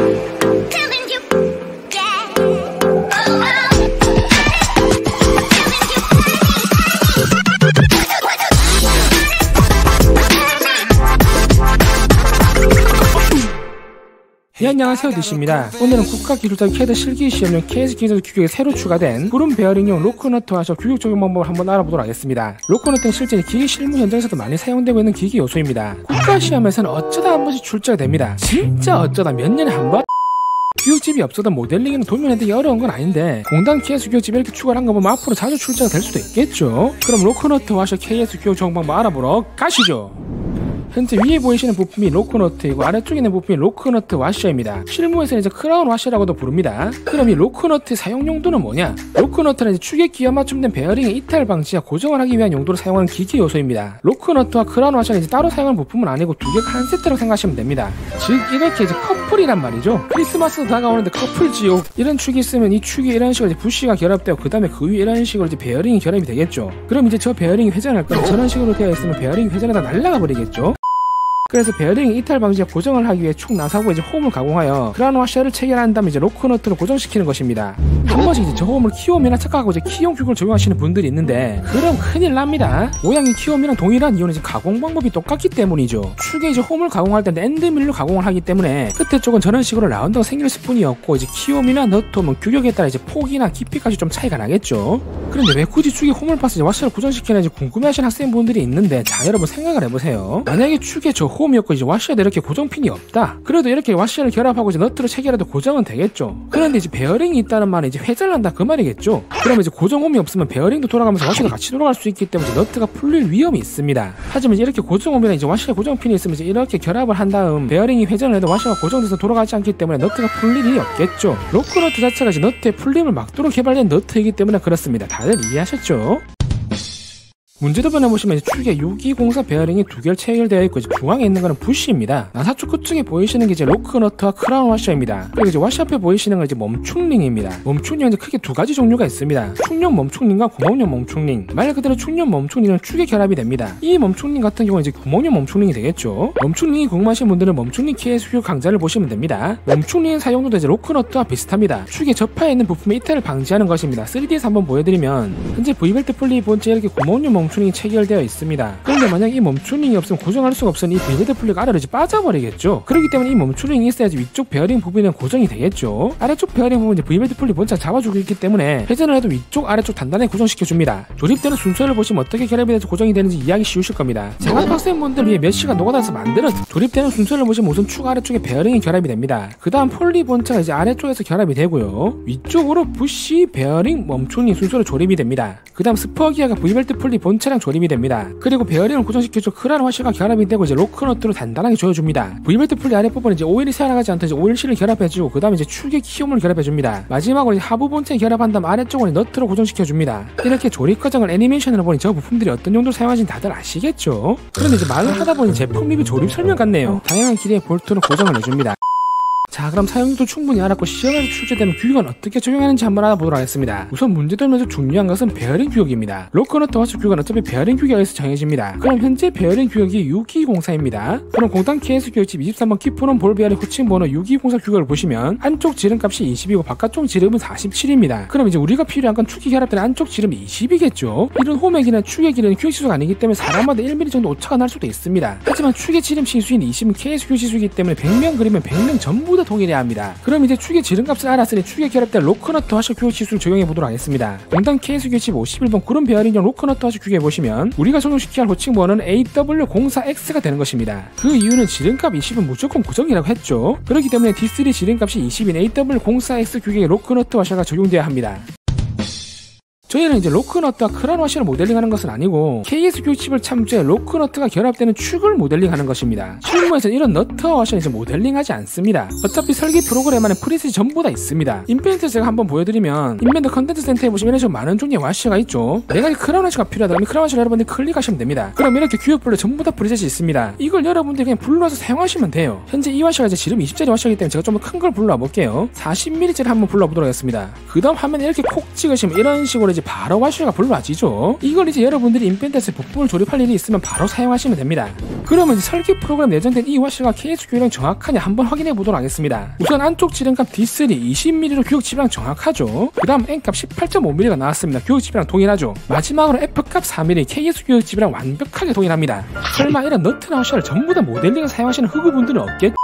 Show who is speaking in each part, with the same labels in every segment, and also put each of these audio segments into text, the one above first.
Speaker 1: Thank you.
Speaker 2: 네, 안녕하세요 디시입니다. 오늘은 국가기술자격 캐드 실기 시험용 KS 기술 규격에 새로 추가된 구름 베어링용 로크너트 와셔 규격 적용 방법을 한번 알아보도록 하겠습니다. 로크너트는 실제 기계 실무 현장에서도 많이 사용되고 있는 기계 요소입니다. 국가 시험에서는 어쩌다 한 번씩 출제가 됩니다. 진짜 어쩌다 몇 년에 한 번? 규격집이 없어도 모델링에는 도면하기 어려운 건 아닌데 공단 KS 규격집에 이렇게 추가를 한 거 보면 앞으로 자주 출제가 될 수도 있겠죠. 그럼 로크너트 와셔 KS 적용 방법 알아보러 가시죠. 현재 위에 보이시는 부품이 로크너트이고 아래쪽에 있는 부품이 로크너트 와셔입니다. 실무에서는 이제 크라운 와셔라고도 부릅니다. 그럼 이 로크너트의 사용 용도는 뭐냐? 로크너트는 축에 끼워 맞춤된 베어링의 이탈 방지와 고정을 하기 위한 용도로 사용하는 기계 요소입니다. 로크너트와 크라운 와셔는 이제 따로 사용하는 부품은 아니고 두 개가 한 세트라고 생각하시면 됩니다. 즉 이렇게 이제 커플이란 말이죠. 크리스마스도 다가오는데 커플 지옥 이런 축이 있으면 이 축이 이런 식으로 이제 부시가 결합되고 그 다음에 그 위에 이런 식으로 이제 베어링이 결합이 되겠죠. 그럼 이제 저 베어링이 회전할 거예요. 저런 식으로 되어 있으면 베어링이 회전하다 날아가 버리겠죠. 그래서 베어링 이탈 방지와 고정을 하기 위해 축 나사고 이제 홈을 가공하여 크라운 와셔를 체결한 다음에 이제 로크너트로 고정시키는 것입니다. 한 번씩 이제 저 홈을 키홈이랑 착각하고 이제 키용 규격을 적용하시는 분들이 있는데 그럼 큰일 납니다. 모양이 키홈이랑 동일한 이유는 이제 가공 방법이 똑같기 때문이죠. 축에 이제 홈을 가공할 때는 엔드밀로 가공을 하기 때문에 끝에 쪽은 저런 식으로 라운드가 생길 뿐이었고 이제 키홈이나 너트홈은 규격에 따라 이제 폭이나 깊이까지 좀 차이가 나겠죠. 그런데 왜 굳이 축에 홈을 파서 이제 와셔를 고정시키는지 궁금해하시는 학생분들이 있는데 자 여러분 생각을 해보세요. 만약에 축에 저 홈이 없고 이제 와셔에도 이렇게 고정핀이 없다. 그래도 이렇게 와셔를 결합하고 이제 너트로 체결해도 고정은 되겠죠. 그런데 이제 베어링이 있다는 말은 이제 회전한다 그 말이겠죠. 그러면 이제 고정 홈이 없으면 베어링도 돌아가면서 와셔도 같이 돌아갈 수 있기 때문에 너트가 풀릴 위험이 있습니다. 하지만 이제 이렇게 고정 홈이나 이제 와셔에 고정핀이 있으면 이제 이렇게 결합을 한 다음 베어링이 회전을 해도 와셔가 고정돼서 돌아가지 않기 때문에 너트가 풀릴 일이 없겠죠. 로크너트 자체가 이제 너트의 풀림을 막도록 개발된 너트이기 때문에 그렇습니다. 다들 이해하셨죠? 문제도면에 보시면 이제 축에 6204 베어링이 두 개를 체결되어 있고 이제 중앙에 있는 거는 부시입니다. 나사축 끝쪽에 보이시는 게 이제 로크너트와 크라운 와셔입니다. 그리고 이제 와셔 앞에 보이시는 건 이제 멈춤링입니다. 멈춤링은 이제 크게 두 가지 종류가 있습니다. 축용 멈춤링과 구멍용 멈춤링. 말 그대로 축용 멈춤링은 축에 결합이 됩니다. 이 멈춤링 같은 경우는 이제 구멍용 멈춤링이 되겠죠. 멈춤링이 궁금하신 분들은 멈춤링 KS 후 강좌를 보시면 됩니다. 멈춤링의 사용 용도도 이제 로크너트와 비슷합니다. 축에 접하에 있는 부품의 이탈을 방지하는 것입니다. 3D에서 한번 보여드리면 현재 V벨트 풀리 본체 이렇게 구멍용 멈춤 멈춤링이 체결되어 있습니다. 그런데 만약 이 멈춤링이 없으면 고정할 수가 없으니 이 V벨트 풀리가 아래로 이제 빠져버리겠죠. 그렇기 때문에 이 멈춤링이 있어야지 위쪽 베어링 부분은 고정이 되겠죠. 아래쪽 베어링 부분 이제 V벨트 풀리 본체가 잡아주고 있기 때문에 회전을 해도 위쪽 아래쪽 단단하게 고정시켜줍니다. 조립되는 순서를 보시면 어떻게 결합이 돼서 고정이 되는지 이해하기 쉬우실 겁니다. 제가 학생분들 위해 몇 시간 노가다해서 만든 조립되는 순서를 보시면 우선 축 아래쪽에 베어링이 결합이 됩니다. 그 다음 풀리 본체가 이제 아래쪽에서 결합이 되고요. 위쪽으로 부시 베어링 멈춤링 순서로 조립이 됩니다. 그 다음 스퍼 기어가 V벨트 풀리 본체 랑 조립이 됩니다. 그리고 베어링을 고정시켜줘 크라운 와셔와 결합이 되고 이제 로크너트로 단단하게 조여줍니다. V벨트 풀리 아랫부분은 이제 오일이 새어나가지 않도록 이제 오일실을 결합해주고 그 다음에 이제 축의 키홈을 결합해줍니다. 마지막으로 이제 하부 본체 결합한 다음 아래쪽은 너트로 고정시켜줍니다. 이렇게 조립 과정을 애니메이션으로 보니 저 부품들이 어떤 용도로 사용하는지 다들 아시겠죠? 그런데 이제 말을 하다 보니 제품 리뷰 조립 설명 같네요. 다양한 길이의 볼트로 고정을 해줍니다. 자 그럼 사용도 충분히 알았고 시험에서 출제되는 규격은 어떻게 적용하는지 한번 알아보도록 하겠습니다. 우선 문제되면서 중요한 것은 베어링 규격입니다. 로크너트 와셔 규격은 어차피 베어링 규격에서 정해집니다. 그럼 현재 베어링 규격이 6204입니다. 그럼 공단 KS 규격집 23번 깊은 홈 볼 베어링 호칭 번호 6204 규격을 보시면 안쪽 지름값이 20이고 바깥쪽 지름은 47입니다. 그럼 이제 우리가 필요한 건 축이 결합된 안쪽 지름이 20이겠죠? 이런 홈의 길이나 축의 길이는 규격 치수가 아니기 때문에 사람마다 1mm 정도 오차가 날 수도 있습니다. 하지만 축의 지름 치수인 20은 KS 규격 치수이기 때문에 100명 그리면 100명 전부 다 동일해야 합니다. 그럼 이제 축의 지름값을 알았으니 축에 결합된 로크너트 와셔 규격 치수를 적용해 보도록 하겠습니다. 공단 KS 규격집 51번 구름 베어링용 로크너트 와셔 규격에 보시면 우리가 적용시켜야 할 호칭 번호는 AW04X가 되는 것입니다. 그 이유는 지름값 20은 무조건 고정이라고 했죠. 그렇기 때문에 D3 지름값이 20인 AW04X 규격의 로크너트 와셔가 적용되어야 합니다. 저희는 이제 로크너트와 크라운 와셔를 모델링하는 것은 아니고 KS 규격집을 참조해 로크너트가 결합되는 축을 모델링하는 것입니다. 실무에서 이런 너트 와셔 이제 모델링하지 않습니다. 어차피 설계 프로그램 안에 preset이 전부 다 있습니다. 인벤터 제가 한번 보여드리면 인벤터 컨텐츠 센터에 보시면 이런 많은 종류의 와셔가 있죠. 내가 이 크라운 와셔가 필요하다 그러면 크라운 와셔를 여러분들이 클릭하시면 됩니다. 그럼 이렇게 규격별로 전부 다 preset이 있습니다. 이걸 여러분들이 그냥 불러서 사용하시면 돼요. 현재 이 와셔가 이제 지름 20짜리 와셔이기 때문에 제가 좀더큰걸 불러와 볼게요. 40mm짜리 한번 불러보도록 하겠습니다. 그 다음 화면에 이렇게 콕 찍으시면 이런 식으로 이제 바로 와셔가 불러와지죠. 이걸 이제 여러분들이 인벤터에서 부품을 조립할 일이 있으면 바로 사용하시면 됩니다. 그러면 이제 설계 프로그램 내장된 이 와셔가 KS 규격이랑 정확하냐 한번 확인해 보도록 하겠습니다. 우선 안쪽 지름값 D3 20mm로 규격집이랑 정확하죠. 그 다음 N값 18.5mm가 나왔습니다. 규격집이랑 동일하죠. 마지막으로 F값 4mm KS 규격집이랑 완벽하게 동일합니다. 설마 이런 너트나 와셔를 전부 다 모델링에 사용하시는 흑우분들은 없겠죠?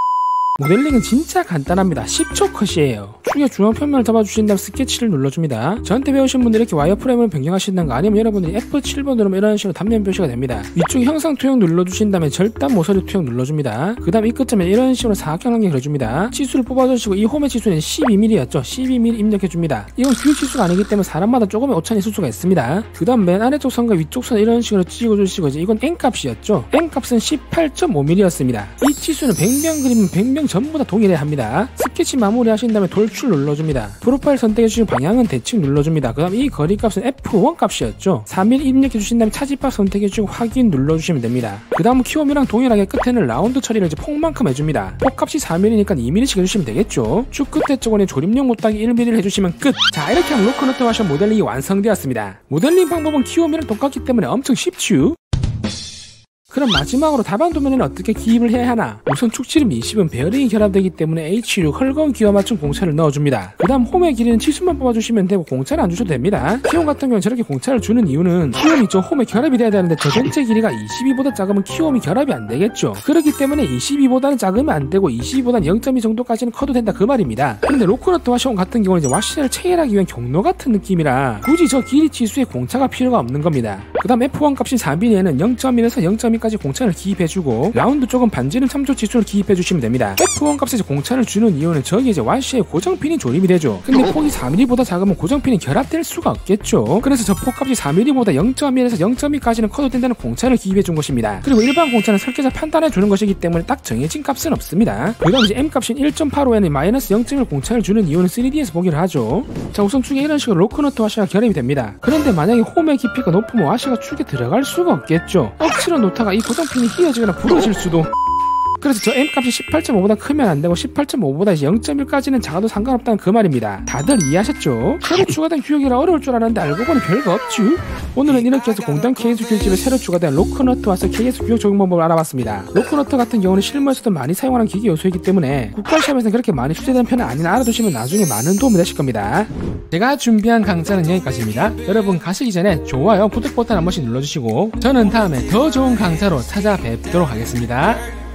Speaker 2: 모델링은 진짜 간단합니다. 10초 컷이에요. 축의 중앙 평면을 잡아주신 다음 스케치를 눌러줍니다. 저한테 배우신 분들이 이렇게 wireframe을 변경하신다는 거 아니면 여러분들이 F7번 누르면 이런 식으로 단면 표시가 됩니다. 위쪽 형상 투영 눌러주신 다음에 절단 모서리 투영 눌러줍니다. 그 다음 이 끝점에 이런 식으로 사각형한개 그려줍니다. 치수를 뽑아주시고 이 홈의 치수는 12mm였죠. 12mm 입력해줍니다. 이건 규격 치수가 아니기 때문에 사람마다 조금의 오차는 있을 수가 있습니다. 그 다음 맨 아래쪽 선과 위쪽 선 이런 식으로 찍어주시고 이제 이건 N값이었죠. N값은 18.5mm였습니다. 이 치수는 100명 그리면 100명 전부 다 동일해야 합니다. 스케치 마무리하신 다음에 돌출 눌러줍니다. profile 선택해주신 방향은 대칭 눌러줍니다. 그 다음 이 거리 값은 F1 값이었죠. 3mm 입력해주신 다음에 차집합 선택해주고 확인 눌러주시면 됩니다. 그 다음 키홈이랑 동일하게 끝에는 라운드 처리를 이제 폭만큼 해줍니다. 폭값이 4mm니까 2mm씩 해주시면 되겠죠. 쭉 끝에 쪽은 조립용 모따기 1mm를 해주시면 끝! 자 이렇게 하면 로크너트 와셔 모델링이 완성되었습니다. 모델링 방법은 키홈이랑 똑같기 때문에 엄청 쉽죠? 그럼 마지막으로 답안 도면에는 어떻게 기입을 해야 하나? 우선 축지름 20은 베어링이 결합되기 때문에 H6 헐거운 끼워 맞춤 공차를 넣어줍니다. 그 다음 홈의 길이는 치수만 뽑아주시면 되고 공차를 안 주셔도 됩니다. 키홈 같은 경우는 저렇게 공차를 주는 이유는 키움이 좀 홈에 결합이 돼야 되는데 저 전체 길이가 22보다 작으면 키움이 결합이 안 되겠죠. 그렇기 때문에 22보다는 작으면 안 되고 22보다는 0.2 정도까지는 커도 된다 그 말입니다. 그런데 로크너트 와셔 홈 같은 경우는 이제 와셔를 체결하기 위한 경로 같은 느낌이라 굳이 저 길이 치수에 공차가 필요가 없는 겁니다. 그 다음 F1 값인 4mm에는 0.1에서 0.2까지 공차를 기입해주고 라운드 쪽은 반지름 참조 치수를 기입해주시면 됩니다. F1 값에서 공차를 주는 이유는 저기 이제 와셔에 고정핀이 조립이 되죠. 근데 폭이 4mm보다 작으면 고정핀이 결합될 수가 없겠죠. 그래서 저 폭값이 4mm보다 0.1에서 0.2까지는 커도 된다는 공차를 기입해준 것입니다. 그리고 일반 공차는 설계자 판단해주는 것이기 때문에 딱 정해진 값은 없습니다. 그 다음 이제 M값인 1.85에는 마이너스 0.1 공차를 주는 이유는 3D에서 보기를 하죠. 자 우선 축에 이런 식으로 로크너트 와시가 결합이 됩니다. 그런데 만약에 홈의 깊이가 높으면 와시가 축에 들어갈 수가 없겠죠. 억지로 놓다가 이 고정핀이 휘어지거나 부러질 수도 그래서 저 M값이 18.5보다 크면 안 되고 18.5보다 0.1까지는 작아도 상관없다는 그 말입니다. 다들 이해하셨죠? 새로 추가된 규격이라 어려울 줄 알았는데 알고 보니 별거 없죠? 오늘은 이렇게 해서 공단 KS 규격집에 새로 추가된 로크너트 와서 KS 규격 적용 방법을 알아봤습니다. 로크너트 같은 경우는 실무에서도 많이 사용하는 기기 요소이기 때문에 국가시험에서는 그렇게 많이 출제되는 편은 아니나 알아두시면 나중에 많은 도움이 되실 겁니다. 제가 준비한 강좌는 여기까지입니다. 여러분 가시기 전에 좋아요, 구독 버튼 한 번씩 눌러주시고 저는 다음에 더 좋은 강좌로 찾아뵙도록 하겠습니다.